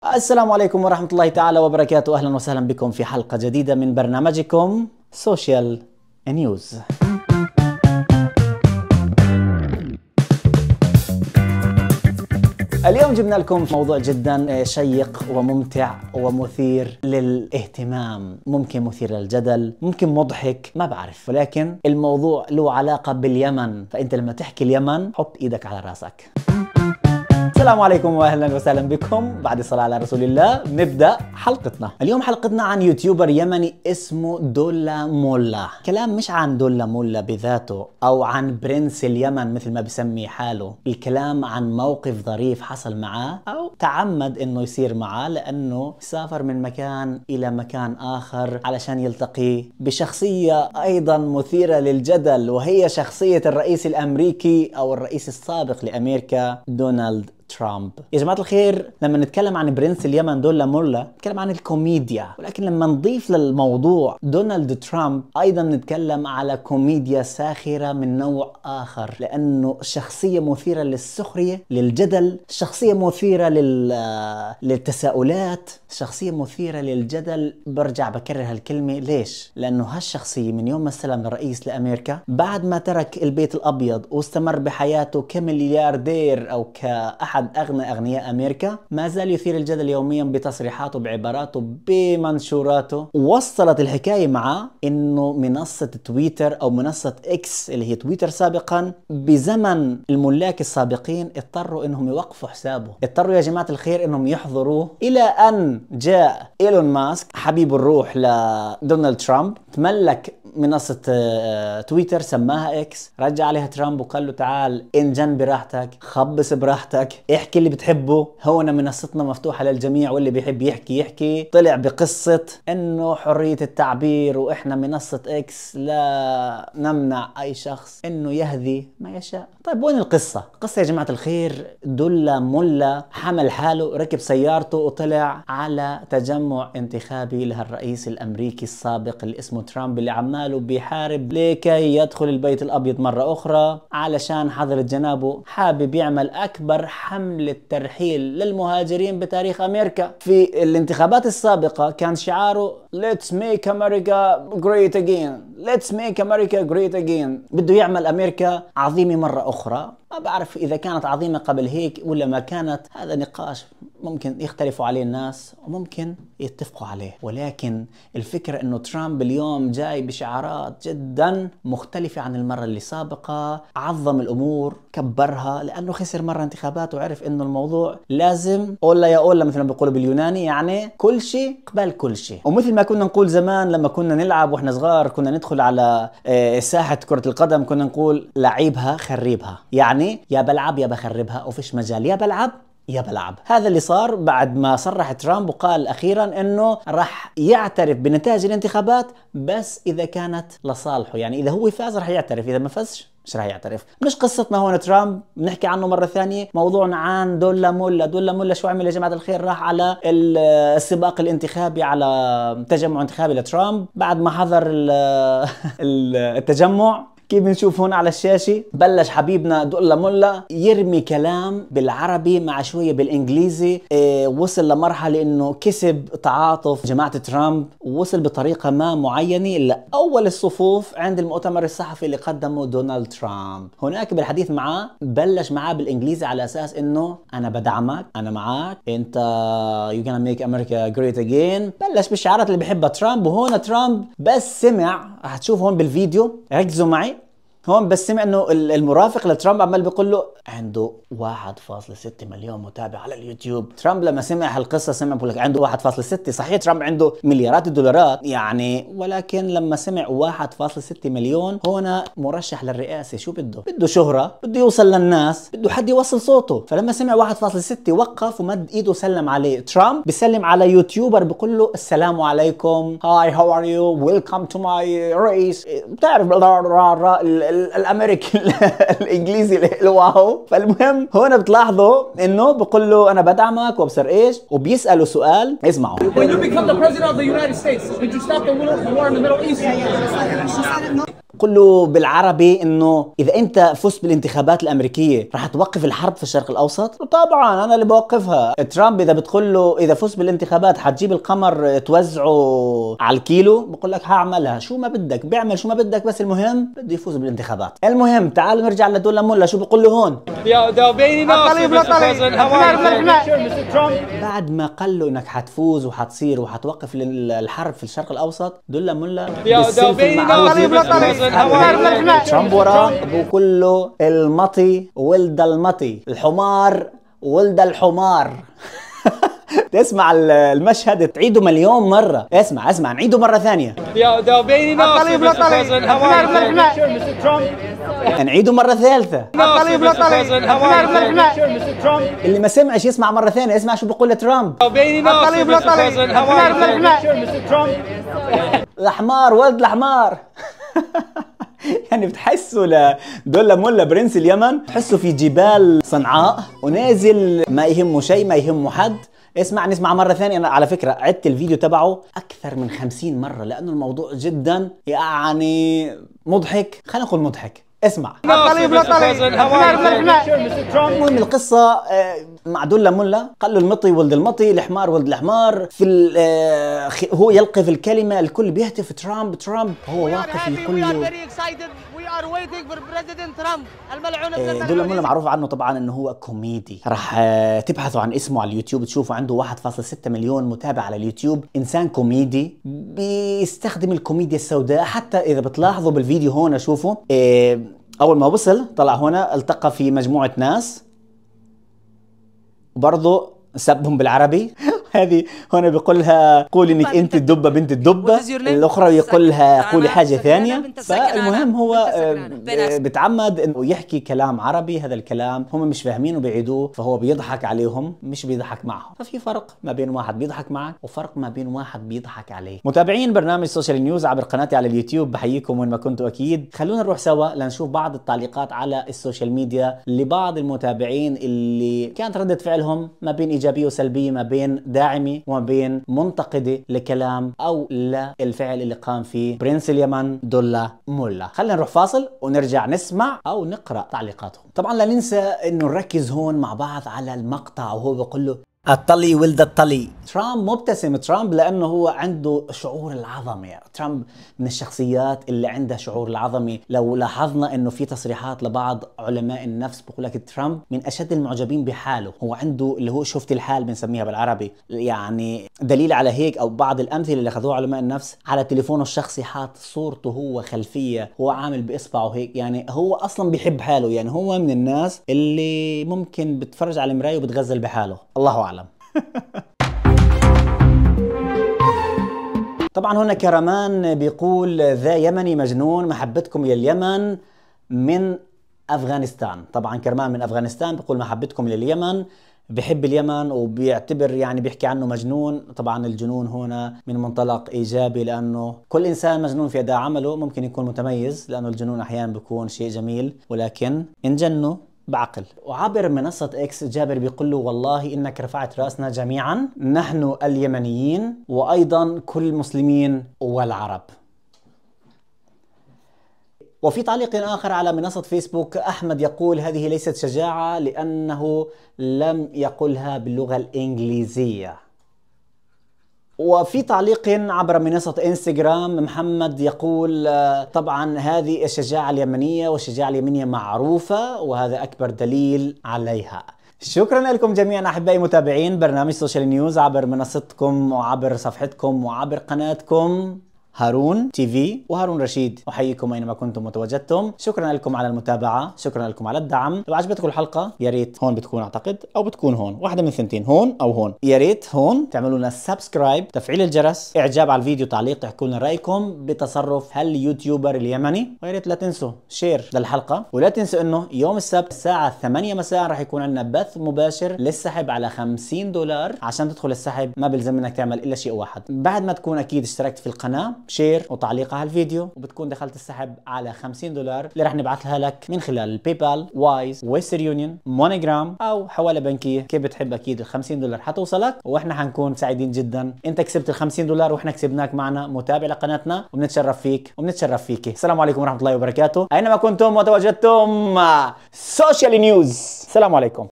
السلام عليكم ورحمة الله تعالى وبركاته. أهلا وسهلا بكم في حلقة جديدة من برنامجكم سوشيال نيوز اليوم جبنا لكم موضوع جدا شيق وممتع ومثير للاهتمام. ممكن مثير للجدل ممكن مضحك ما بعرف. ولكن الموضوع له علاقة باليمن. فأنت لما تحكي اليمن حط إيدك على رأسك. السلام عليكم واهلا وسهلا بكم. بعد الصلاة على رسول الله نبدأ حلقتنا. اليوم حلقتنا عن يوتيوبر يمني اسمه دولا مولا. كلام مش عن دولا مولا بذاته أو عن برنس اليمن مثل ما بسمي حاله. الكلام عن موقف ظريف حصل معاه أو تعمد إنه يصير معاه لأنه سافر من مكان إلى مكان آخر علشان يلتقي بشخصية أيضا مثيرة للجدل وهي شخصية الرئيس الأمريكي أو الرئيس السابق لأمريكا دونالد ترامب. يا جماعة الخير لما نتكلم عن برنس اليمن دولا مولا نتكلم عن الكوميديا. ولكن لما نضيف للموضوع دونالد ترامب أيضا نتكلم على كوميديا ساخرة من نوع آخر. لأنه شخصية مثيرة للسخرية للجدل شخصية مثيرة لل... للتساؤلات شخصية مثيرة للجدل. برجع بكرر هالكلمة. ليش؟ لأنه هالشخصية من يوم ما استلم الرئيس لأمريكا بعد ما ترك البيت الأبيض واستمر بحياته كملياردير أو كأحد أغنى أغنياء أمريكا. ما زال يثير الجدل يوميا بتصريحاته بعباراته بمنشوراته. وصلت الحكاية معه إنه منصة تويتر أو منصة إكس اللي هي تويتر سابقا بزمن الملاك السابقين اضطروا إنهم يوقفوا حسابه. اضطروا يا جماعة الخير إنهم يحظروه. إلى أن جاء إيلون ماسك حبيب الروح لدونالد ترامب تملك منصة تويتر سماها إكس رجع عليها ترامب وقال له تعال انجن براحتك خبص براحتك. احكي اللي بتحبه. هون منصتنا مفتوحة للجميع واللي بيحب يحكي يحكي. طلع بقصة إنه حرية التعبير وإحنا منصة إكس لا نمنع أي شخص إنه يهذي ما يشاء. طيب وين القصة؟ القصة يا جماعة الخير دلة ملا حمل حاله ركب سيارته وطلع على تجمع انتخابي لهالرئيس الأمريكي السابق اللي اسمه ترامب اللي عماله بيحارب لكي يدخل البيت الأبيض مرة أخرى. علشان حضرة جنابه حابب يعمل أكبر حملة ترحيل للمهاجرين بتاريخ أمريكا. في الانتخابات السابقة كان شعاره Let's make America great again. Let's make America great again. بده يعمل أمريكا عظيمة مرة أخرى. ما بعرف إذا كانت عظيمة قبل هيك ولا ما كانت. هذا نقاش ممكن يختلفوا عليه الناس وممكن يتفقوا عليه. ولكن الفكرة إنه ترامب اليوم جاي بشعارات جدا مختلفة عن المرة اللي سابقة. عظم الأمور كبرها لأنه خسر مرة انتخابات وعرف إنه الموضوع لازم أولا يا أولا مثل ما بيقولوا باليوناني يعني كل شيء قبل كل شيء. ومثل ما كنا نقول زمان لما كنا نلعب وإحنا صغار كنا ندخل على ساحة كرة القدم كنا نقول لعيبها خريبها يعني يا بلعب يا بخربها وفيش مجال. يا بلعب يا بلعب. هذا اللي صار بعد ما صرح ترامب وقال أخيرا إنه راح يعترف بنتائج الانتخابات بس إذا كانت لصالحه. يعني إذا هو فاز راح يعترف إذا ما فازش مش راح يعترف. مش قصتنا هون ترامب بنحكي عنه مرة ثانية. موضوعنا عن دولا مولا. دولا مولا شو عمل يا جماعة الخير؟ راح على السباق الانتخابي على تجمع انتخابي لترامب. بعد ما حضر التجمع كيف بنشوف هون على الشاشة؟ بلش حبيبنا دولا مولا يرمي كلام بالعربي مع شوية بالإنجليزي إيه وصل لمرحلة إنه كسب تعاطف جماعة ترامب ووصل بطريقة ما معينة لأول الصفوف عند المؤتمر الصحفي اللي قدمه دونالد ترامب. هناك بالحديث معاه بلش معاه بالإنجليزي على أساس إنه أنا بدعمك أنا معك أنت you gonna make America great again. بلش بالشعارات اللي بحبها ترامب وهون ترامب بس سمع رح تشوف هون بالفيديو ركزوا معي. هون بس سمع إنه المرافق لترامب عمال بيقول له عنده 1.6 مليون متابع على اليوتيوب. ترامب لما سمع هالقصة سمع بقول لك عنده 1.6 صحيح ترامب عنده مليارات الدولارات يعني ولكن لما سمع 1.6 مليون هون مرشح للرئاسة. شو بده؟ بده شهرة بده يوصل للناس بده حد يوصل صوته. فلما سمع 1.6 وقف ومد إيده وسلم عليه. ترامب بيسلم على يوتيوبر بيقول له السلام عليكم. hi how are you welcome to my race بتعرف الأمريكي الإنجليزي الواو فالمهم هون بتلاحظوا إنه بقول له أنا بدعمك وأبصر إيش؟ وبيساله سؤال اسمعوا. When you become the president of the United States, did you stop the war the war in the Middle East? قل له بالعربي إنه إذا أنت فزت بالانتخابات الأمريكية رح توقف الحرب في الشرق الأوسط؟ طبعا أنا اللي بوقفها. ترامب إذا بتقول له إذا فزت بالانتخابات حتجيب القمر توزعه على الكيلو؟ بقول لك هعملها. شو ما بدك بيعمل شو ما بدك بس المهم بده يفوز بالانتخابات. المهم تعالوا نرجع لدولا مولا شو بقول له هون؟ بعد ما قال له إنك حتفوز وحتصير وحتوقف الحرب في الشرق الأوسط دولا مولا بقول له المطي ولد المطي. الحمار ولد الحمار. تسمع المشهد؟ تعيده مليون مرة. اسمع اسمع نعيده مرة ثانية. نعيده مرة ثالثة. اللي ما سمعش يسمع مرة ثانية. اسمع شو بقول لترامب. الحمار ولد الحمار يعني بتحسوا لدولا مولا برنس اليمن. تحسوا في جبال صنعاء. ونازل ما يهمه شيء ما يهمه حد. اسمع نسمع مرة ثانية. أنا على فكرة عدت الفيديو تبعه أكثر من خمسين مرة لأنه الموضوع جدا يعني مضحك. خلينا نقول مضحك. اسمع. المهم القصة آه، مع دولا مولا قال له المطي ولد المطي الحمار ولد الحمار في آه، هو يلقي في الكلمة الكل بيهتف ترامب ترامب. هو واقف يقول له الملعون الملعون دولا مولا معروف عنه طبعا إنه هو كوميدي. راح آه، تبحثوا عن اسمه على اليوتيوب تشوفوا عنده 1.6 مليون متابع على اليوتيوب. إنسان كوميدي بيستخدم الكوميديا السوداء. حتى إذا بتلاحظوا بالفيديو هون شوفوا آه، أول ما وصل طلع هنا التقى في مجموعة ناس. وبرضه سبهم بالعربي. هذه هنا بيقول لها قولي انك أنت الدبه بنت الدبه الأخرى يقول لها قولي حاجة ثانية. فالمهم هو آه، بتعمد إنه يحكي كلام عربي هذا الكلام. هم مش فاهمينه بيعيدوه فهو بيضحك عليهم مش بيضحك معهم. ففي فرق ما بين واحد بيضحك معك وفرق ما بين واحد بيضحك عليك. متابعين برنامج سوشيال نيوز عبر قناتي على اليوتيوب بحييكم وين ما كنتوا أكيد. خلونا نروح سوا لنشوف بعض التعليقات على السوشيال ميديا لبعض المتابعين اللي كانت ردة فعلهم ما بين ايجابيه وسلبيه ما بين داعمة وما بين منتقدة لكلام أو للفعل اللي قام فيه برنس اليمن دولا مولا. خلينا نروح فاصل ونرجع نسمع أو نقرأ تعليقاتهم. طبعا لا ننسى إنه نركز هون مع بعض على المقطع وهو بيقول له الطلي ولد الطلي. ترامب مبتسم. ترامب لأنه هو عنده شعور العظمة. ترامب من الشخصيات اللي عندها شعور العظمة. لو لاحظنا إنه في تصريحات لبعض علماء النفس بقول لك ترامب من أشد المعجبين بحاله. هو عنده اللي هو شفت الحال بنسميها بالعربي. يعني دليل على هيك أو بعض الأمثلة اللي أخذوها علماء النفس على تليفونه الشخصي حاط صورته هو خلفية. هو عامل بإصبعه هيك. يعني هو أصلا بيحب حاله. يعني هو من الناس اللي ممكن بتفرج على المرايه وبتغزل بحاله. الله أعلم. طبعا هنا كرمان بيقول ذا يمني مجنون محبتكم لليمن من أفغانستان. طبعا كرمان من أفغانستان بيقول محبتكم لليمن بحب اليمن وبيعتبر يعني بيحكي عنه مجنون. طبعا الجنون هنا من منطلق إيجابي لأنه كل إنسان مجنون في أداء عمله ممكن يكون متميز لأنه الجنون أحيانا بيكون شيء جميل. ولكن إن جنوا بعقل. وعبر منصة إكس جابر بيقول له والله إنك رفعت رأسنا جميعا نحن اليمنيين وأيضا كل المسلمين والعرب. وفي تعليق آخر على منصة فيسبوك أحمد يقول هذه ليست شجاعة لأنه لم يقلها باللغة الإنجليزية. وفي تعليق عبر منصة إنستغرام محمد يقول آه، طبعا هذه الشجاعة اليمنية والشجاعة اليمنية معروفة وهذا أكبر دليل عليها. شكرا لكم جميعا أحبائي متابعين برنامج سوشيال نيوز عبر منصتكم وعبر صفحتكم وعبر قناتكم. هارون تي في وهارون رشيد. أحييكم أينما كنتم وتواجدتم شكرا لكم على المتابعة. شكرا لكم على الدعم. لو عجبتكم الحلقة يا ريت هون بتكون أعتقد أو بتكون هون. واحدة من الثنتين هون أو هون. يا ريت هون تعملوا لنا subscribe تفعيل الجرس إعجاب على الفيديو تعليق تحكوا لنا رأيكم بتصرف هاليوتيوبر اليمني. ويا ريت لا تنسوا share للحلقة. ولا تنسوا إنه يوم السبت الساعة 8 مساء راح يكون عندنا بث مباشر للسحب على 50 دولار. عشان تدخل السحب ما بيلزم منك تعمل إلا شيء واحد. بعد ما تكون أكيد اشتركت في القناة share وتعليق على الفيديو. وبتكون دخلت السحب على 50 دولار اللي رح نبعثها لك من خلال ال PayPal Wise Western Union MoneyGram أو حواله بنكيه كيف بتحب أكيد ال 50 دولار حتوصلك. وإحنا حنكون سعيدين جدا. إنت كسبت ال 50 دولار وإحنا كسبناك معنا. متابع لقناتنا وبنتشرف فيك وبنتشرف فيك. السلام عليكم ورحمة الله وبركاته. أينما كنتم وتواجدتم سوشيال نيوز السلام عليكم.